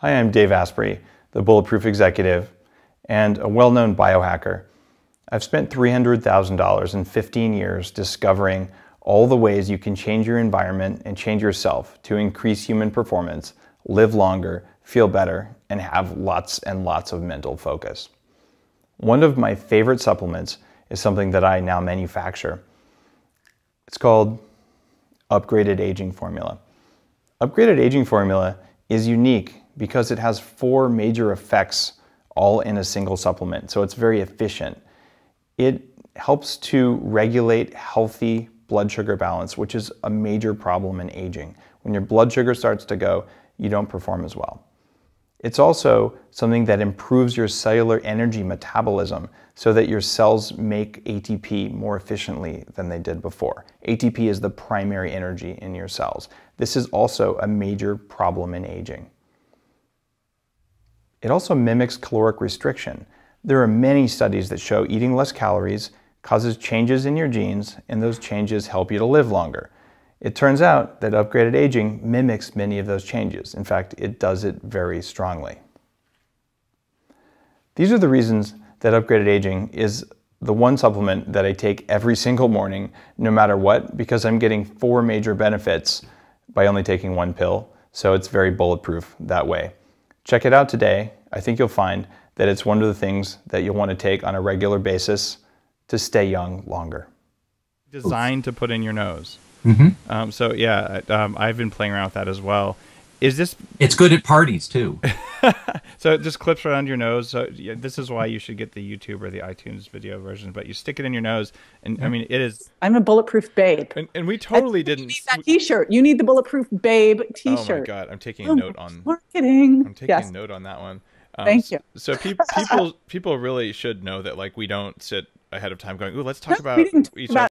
Hi, I'm Dave Asprey, the Bulletproof Executive and a well known biohacker. I've spent $300,000 in 15 years discovering all the ways you can change your environment and change yourself to increase human performance, live longer, feel better, and have lots and lots of mental focus. One of my favorite supplements is something that I now manufacture. It's called Upgraded Aging Formula. Upgraded Aging Formula is unique because it has four major effects all in a single supplement, so it's very efficient. It helps to regulate healthy blood sugar balance, which is a major problem in aging. When your blood sugar starts to go, you don't perform as well. It's also something that improves your cellular energy metabolism so that your cells make ATP more efficiently than they did before. ATP is the primary energy in your cells. This is also a major problem in aging. It also mimics caloric restriction. There are many studies that show eating less calories causes changes in your genes, and those changes help you to live longer. It turns out that upgraded aging mimics many of those changes. In fact, it does it very strongly. These are the reasons that upgraded aging is the one supplement that I take every single morning, no matter what, because I'm getting four major benefits by only taking one pill. So it's very bulletproof that way. Check it out today. I think you'll find that it's one of the things that you'll want to take on a regular basis to stay young longer. Designed to put in your nose. Mm-hmm. Um, so yeah, um, I've been playing around with that as well. Is this? It's good at parties too. so it just clips right under your nose. So yeah, this is why you should get the YouTube or the iTunes video version. But you stick it in your nose, and I mean it is. I'm a bulletproof babe. And, and we totally didn't. You need that T-shirt. You need the bulletproof babe T-shirt. Oh my god! I'm taking a Oh, note on. marketing. I'm taking yes. a note on that one. Um, Thank you. So pe- people people really should know that like we don't sit ahead of time going, "Ooh, let's talk No, about we didn't talk each about